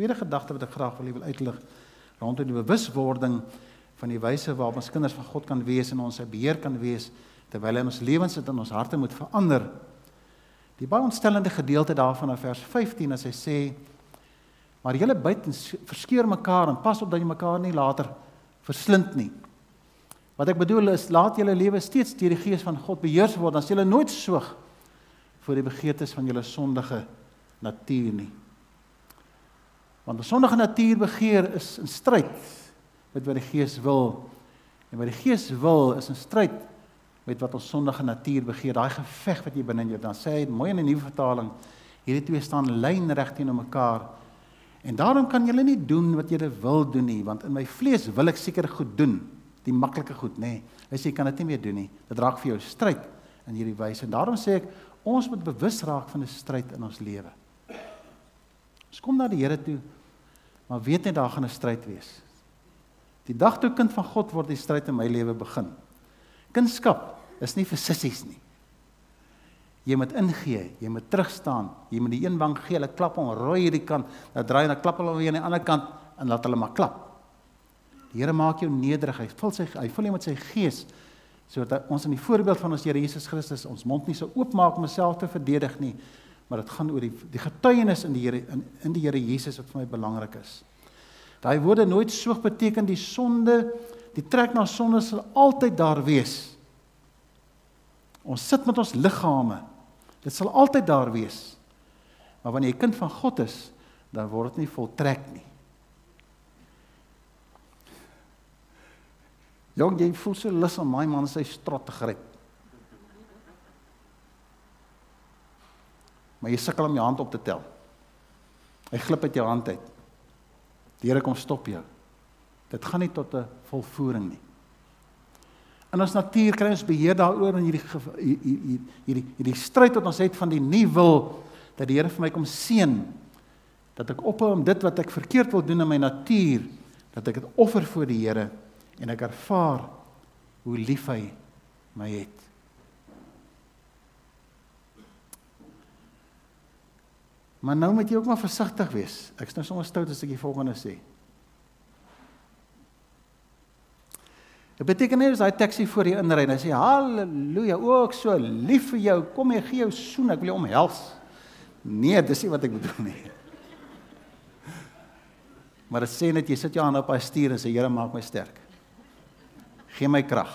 Tweede gedagte wat ek graag wil wil uitlig rondom die bewuswording van die wyse waarop ons kinders van God kan wees en ons sy beheer kan wees terwyl hy in ons lewens sit en ons harte moet verander. Die baie ontstellende gedeelte daarvan in vers 15 as hy sê maar julle byt en verskeur mekaar en pas op dat jy mekaar nie later verslind nie. Wat ek bedoel is laat julle lewe steeds deur die gees van God beheer word dan sal julle nooit soog vir die begeertes van julle sondige natuur nie. Want 'n sondige natuur begeer is in stryd met wat die Gees wil. En wat die Gees wil is in stryd met wat ons sondige natuur begeer. Daai geveg wat jy binne in jou dan sê hy mooi in 'n nuwe vertaling. Hierdie twee staan lynreg teenoor mekaar. En daarom kan jy nie doen wat jy wil doen nie, want in my vlees wil ek seker goed doen, die maklike goed, nê. Nee. Hy sê jy kan dit nie meer doen nie. Dit raak vir jou stryd in hierdie wyse. En daarom sê ek ons moet bewus raak van 'n stryd in ons lewe. Ons kom na die Here toe, maar weet net daar gaan 'n stryd wees. Die dag toe kind van God word, die stryd in my lewe begin. Kunskap is nie vir sissies nie. Jy moet ingee, jy moet terugstaan, jy moet die een wang gee, hulle klap om rooi hierdie kant, dan draai hulle klap hulle weer aan die ander kant en laat hulle maar klap. Die Here maak jou nederig, hy vul sy hy vul jou met sy gees sodat ons in die voorbeeld van ons Here Jesus Christus ons mond nie so oopmaak om homself te verdedig nie, maar dit gaan oor die die getuienis in die Here in, in die Here Jesus wat vir my belangrik is. Daai woorde nooit soog beteken die sonde, die trek na sonde sal altyd daar wees. Ons sit met ons liggame. Dit sal altyd daar wees. Maar wanneer jy kind van God is, dan word dit nie voltrek nie. Jong, jy voel so lus om my man sy strot te gryp. Maar jy sukkel om jou hand op te tel. Hy glip uit jou hand uit. Die Here kom stop jou. Dit gaan nie tot 'n volvoering nie. In ons natuur kry ons beheer daaroor in hierdie hierdie hierdie hierdie stryd wat ons het van die nie wil dat die Here vir my kom seën dat ek ophou om dit wat ek verkeerd wil doen in my natuur dat ek dit offer voor die Here en ek ervaar hoe lief hy my het. Maar nou moet jy ook maar versigtig wees. Ek's nou sommer stout as ek die volgende sê. Dit beteken nie as hy taxi voor die inry en hy sê haleluja, o ek so lief vir jou, kom ek gee jou soen, ek wil jou omhels. Nee, dis nie wat ek bedoel nie. Maar dit sê net jy sit jou hand op hy stuur en sê Here maak my sterk. Gee my krag.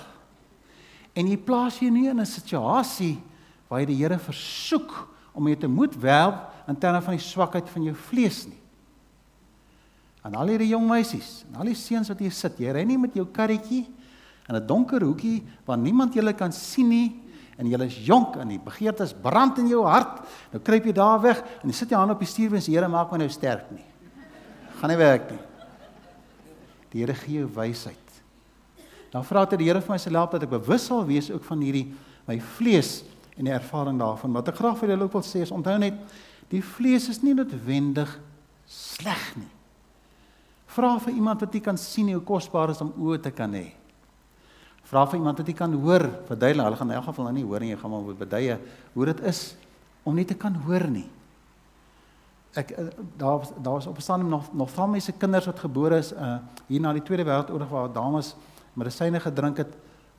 En jy plaas jy nie in 'n situasie waar jy die Here versoek om jou te moet werp in terme van die swakheid van jou vlees nie. En al hierdie jong meisies, en al die seuns wat hier sit, jy ry nie met jou karretjie in 'n donker hoekie waar niemand julle kan sien nie en jy is jonk en die begeertes brand in jou hart. Nou kruip jy daar weg en jy sit jou hand op die stuurwiel en sê Here maak my nou sterk nie. Gaan nie werk nie. Die Here gee jou wysheid. Dan vra dit die Here vir my se help dat ek bewus sal wees ook van hierdie my vlees en die ervaring daarvan. Wat ek graag vir julle ook wil sê is onthou net Die vlees is nie noodwendig sleg nie. Vra vir iemand wat jy kan sien hoe kosbaar is om oë te kan hê. Vra vir iemand wat jy kan hoor, verduidelik. Hulle gaan in elk geval nou nie hoor nie, jy gaan maar beduie hoe dit is om nie te kan hoor nie. Ek eh, daar daar was op staan nog nog van my se kinders wat gebore is uh hier na die Tweede Wêreldoorlog waar dames medisyne gedrink het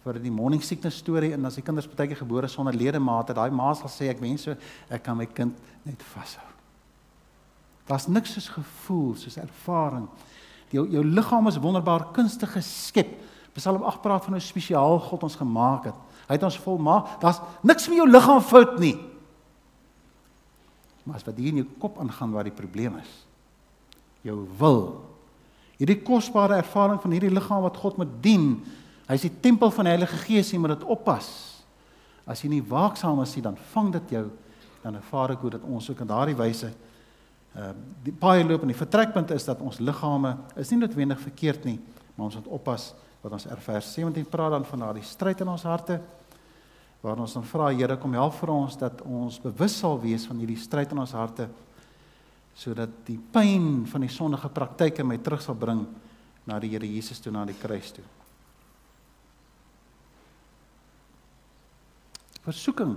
vir die morning sickness storie en as die kinders baie keer gebore sonder ledemate, daai ma sal sê ek wens so ek kan my kind net vashou. Daar's niks soos gevoel, soos ervaring. Jou jou liggaam is wonderbaar kunstig geskep. Psalm 8 praat van 'n spesiaal God ons gemaak het. Hy het ons volmaak. Daar's niks met jou liggaam fout nie. Maar as wat hier in jou kop aangaan waar die probleem is. Jou wil. Hierdie kosbare ervaring van hierdie liggaam wat God moet dien, Hy is die tempel van die Heilige Gees, jy moet dit oppas. As jy nie waaksaam is nie, dan vang dit jou. Dan ervaar ek hoe dat ons ook in daardie wyse uh die paai loop en die vertrekpunt is dat ons liggame is nie noodwendig verkeerd nie, maar ons moet oppas wat ons ervaar. 17 praat dan van daardie stryd in ons harte waar ons dan vra Here kom help vir ons dat ons bewus sal wees van hierdie stryd in ons harte sodat die pyn van die sondige praktyke my terug sal bring na die Here Jesus toe na die kruis toe. Versoeking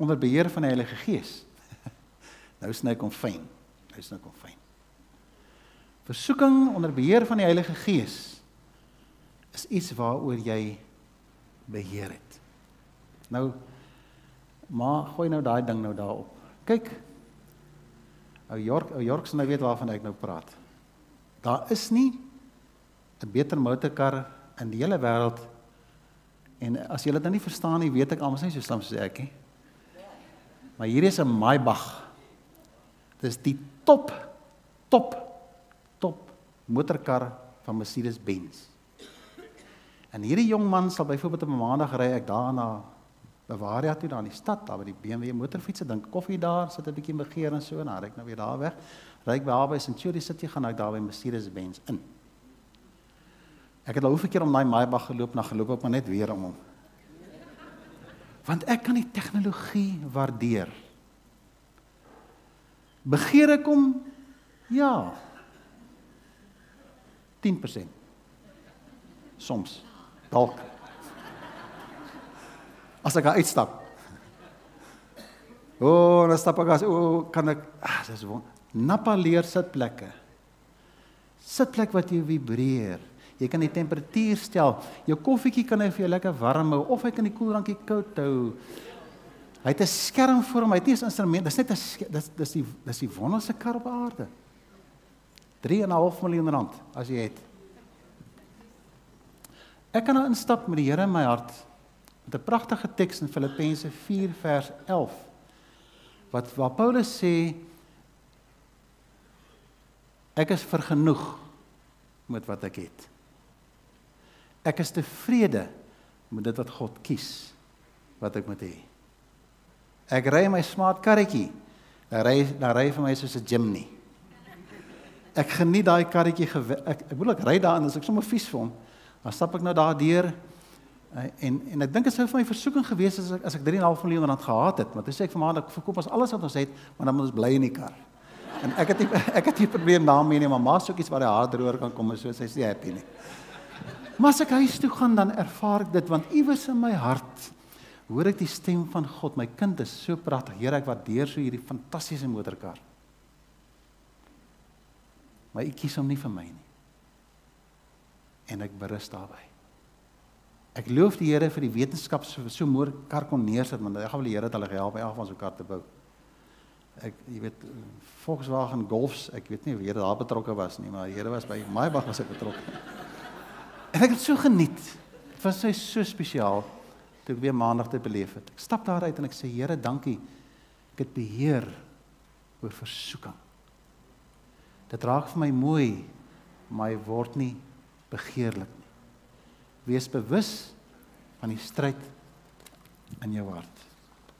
onder beheer van die Heilige Gees. nou sny ek hom fyn. Hy's nou kom fyn. Versoeking onder beheer van die Heilige Gees is iets waaroor jy beheer het. Nou maar gooi nou daai ding nou daarop. Kyk. Ou York, ou York se nou weet waarvan ek nou praat. Daar is nie 'n beter motorkar in die hele wêreld en as jy dit nou nie verstaan nie, weet ek almal is nie so slim soos ek nie. Maar hier is 'n Maybach. Dis die top top top motorkar van Mercedes-Benz. En hierdie jong man sal byvoorbeeld op 'n maandag ry ek daar na Bavaria toe daar in die stad, daar by die BMW motorfietsse, dink koffie daar, sit 'n bietjie begeer en so en dan ry ek nou weer daar weg. Ry ek by haar by Century City gaan ek daar by Mercedes-Benz in. Ek het al hoeveel keer om daai Maybach geloop, na geloop ek maar net weer om hom. Want ek kan die tegnologie waardeer. Begeer ek hom? Ja. 10%. Soms. Dalk. As ek uitstap. O, oh, dan stap ek as o, oh, kan ek ah, dis won. Nappa leer sitplekke. Sitplek wat jy vibreer. Jy kan die temperatuur stel. Jou koffietjie kan hy vir jou lekker warm hou of hy kan die koeldrankie koud hou. Hy het 'n skerm vir hom. Hy het nie 'n instrument. Dis net 'n dis dis die dis die wonderlike kar op aarde. 3.5 miljoen rand as jy het. Ek kan nou instap met die Here in my hart met 'n pragtige teks in Filippense 4 vers 11 wat waar Paulus sê ek is vergenoeg met wat ek het. Ek is tevrede met dit wat God kies wat ek moet hê. Ek ry my smart karretjie. Hy ry hy ry vir my soos 'n Jimny. Ek geniet daai karretjie ek ek bedoel ek ry daarin as ek sommer vies vir hom. Dan stap ek nou daar deur eh, en en ek dink dit sou vir my versoeking gewees as ek as ek 3.5 miljoen rand gehad het, want hy sê ek vir my ek verkoop as alles wat ons het, maar dan moet ons bly in die kar. En ek het nie, ek het nie probleem daarmee nie, maar maar so iets waar hy hard droër kan kom en so sy sê happy nie. Maar as ek huis toe gaan dan ervaar ek dit want iewers in my hart hoor ek die stem van God. My kind is so pragtig. Here, ek waardeer so hierdie fantastiese motorkar. Maar ek kies hom nie vir my nie en ek berus daarby. Ek loof die Here vir die wetenskap so so mooi kar kon neersit, want ek gaan wil die Here het hulle gehelp af van so 'n kar te bou. Ek jy weet Volkswagen Golfs, ek weet nie of Here daar betrokke was nie, maar die Here was by Maybach was ek betrokke. En ek het so geniet. Dit was so so spesiaal toe ek weer maandag dit beleef het. Ek stap daar uit en ek sê Here, dankie. Ek het beheer oor versoeking. Dit raak vir my mooi, maar hy word nie begeerlik nie. Wees bewus van die stryd in jou hart.